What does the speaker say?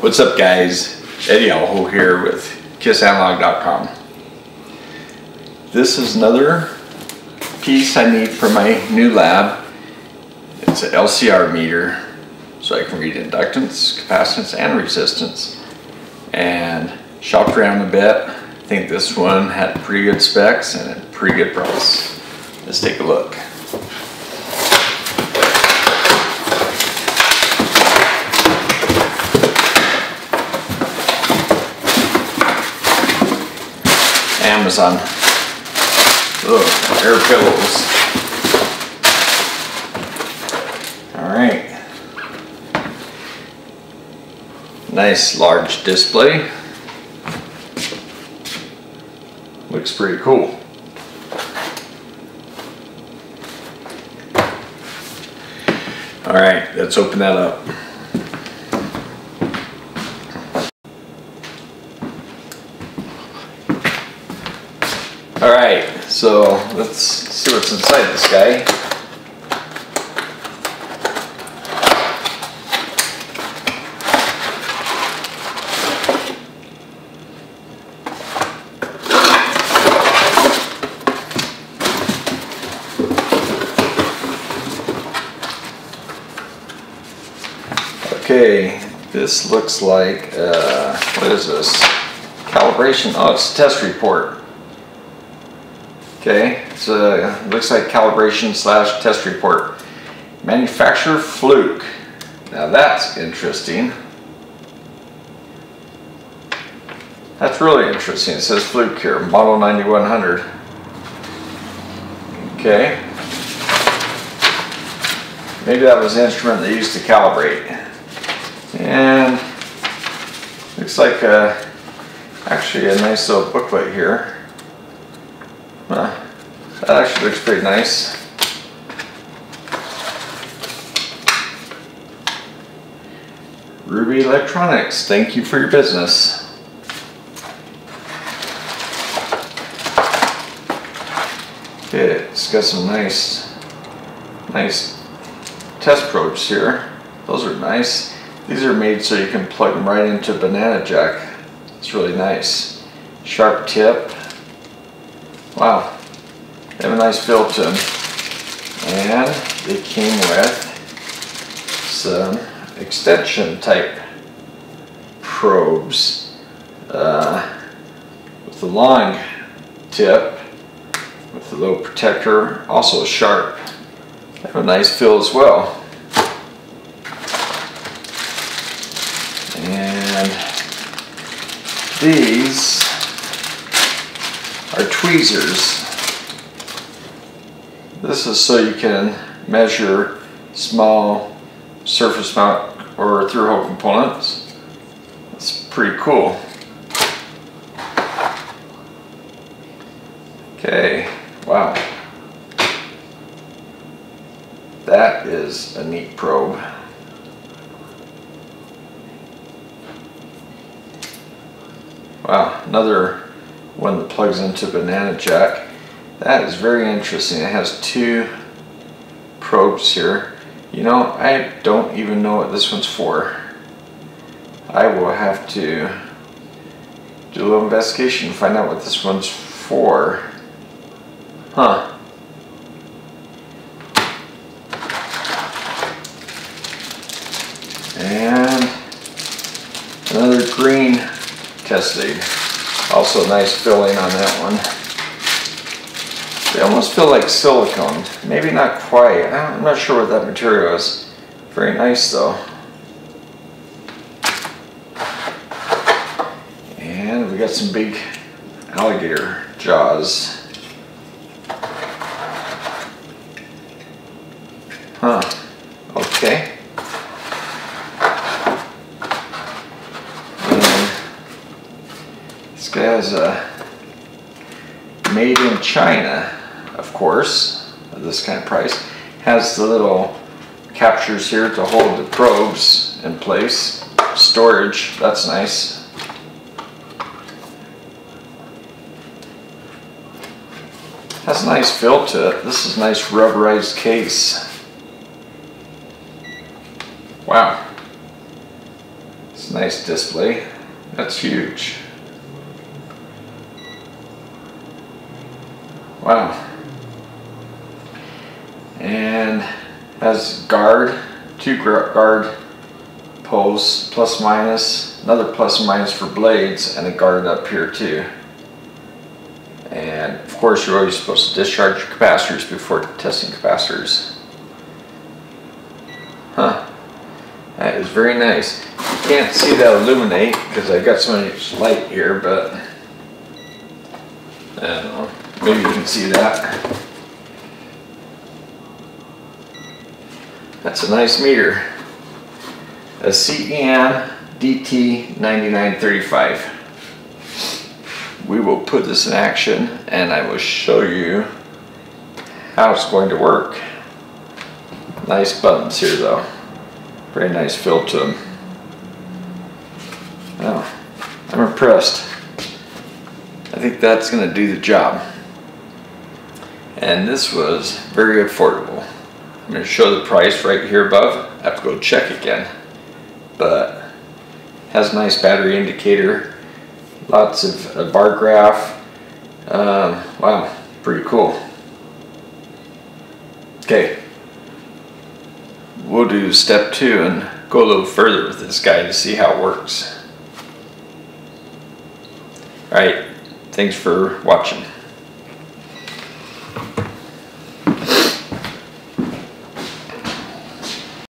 What's up guys? Eddie Alho here with kissanalog.com. This is another piece I need for my new lab. It's an LCR meter so I can read inductance, capacitance, and resistance. And shopped around a bit. I think this one had pretty good specs and a pretty good price. Let's take a look. Amazon. Oh, air pillows. All right. Nice large display. Looks pretty cool. All right, let's open that up. All right, so let's see what's inside this guy. Okay, this looks like, uh, what is this? Calibration, oh, it's a test report. Okay, so it looks like calibration slash test report. Manufacturer Fluke. Now that's interesting. That's really interesting. It says Fluke here, model 9100. Okay. Maybe that was the instrument they used to calibrate. And looks like a, actually a nice little booklet here. Huh. That actually looks pretty nice. Ruby Electronics, thank you for your business. Okay, it's got some nice, nice test probes here. Those are nice. These are made so you can plug them right into a banana jack. It's really nice. Sharp tip. Wow. They have a nice built in. And they came with some extension type probes uh, with the long tip with the little protector, also sharp. They have a nice feel as well. And these are tweezers. This is so you can measure small surface mount or through-hole components. It's pretty cool. Okay, wow. That is a neat probe. Wow, another one that plugs into banana jack. That is very interesting. It has two probes here. You know, I don't even know what this one's for. I will have to do a little investigation and find out what this one's for. Huh. And another green test aid. Also nice filling on that one. They almost feel like silicone. Maybe not quite. I'm not sure what that material is. Very nice though. And we got some big alligator jaws. Huh. Okay. This guy has a uh, made in China, of course, this kind of price. Has the little captures here to hold the probes in place. Storage, that's nice. Has a nice feel to it. This is a nice rubberized case. Wow. It's a nice display. That's huge. Wow. And has guard, two guard posts, plus minus, another plus minus for blades, and a guard up here too. And of course, you're always supposed to discharge your capacitors before testing capacitors. Huh. That is very nice. You can't see that illuminate because I've got so much light here, but I don't know. Maybe you can see that. That's a nice meter. A CEM DT9935 we will put this in action and I will show you how it's going to work. Nice buttons here though. Very nice feel to them. Oh, I'm impressed. I think that's going to do the job. And this was very affordable. I'm going to show the price right here above. I have to go check again. But has a nice battery indicator lots of bar graph. Um, wow, pretty cool. Okay, we'll do step two and go a little further with this guy to see how it works. All right, thanks for watching.